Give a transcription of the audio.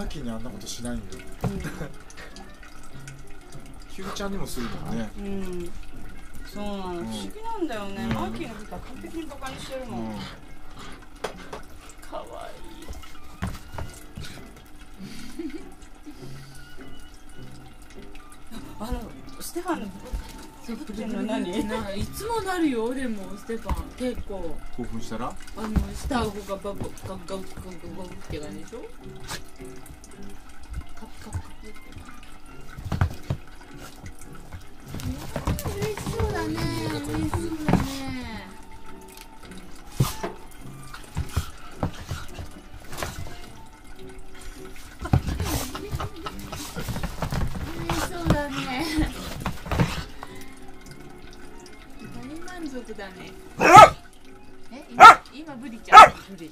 マキにあんなことしないんよキューちゃんにもするもんね。うん、うん、そうなの、不思議なんだよね、うん。マーキーのことは完璧にバカにしてるもん、うん。かわい。い あのステファンそうプってんの何？ないつもなるよでもステファン。結構。興奮したら？あの下顎がバブガッガッガッガッガッガッって感じでしょ？カプカプカプって嬉しそうだね嬉しそうだね嬉しそうだね満足だね。え今今ブリちゃん。ブリ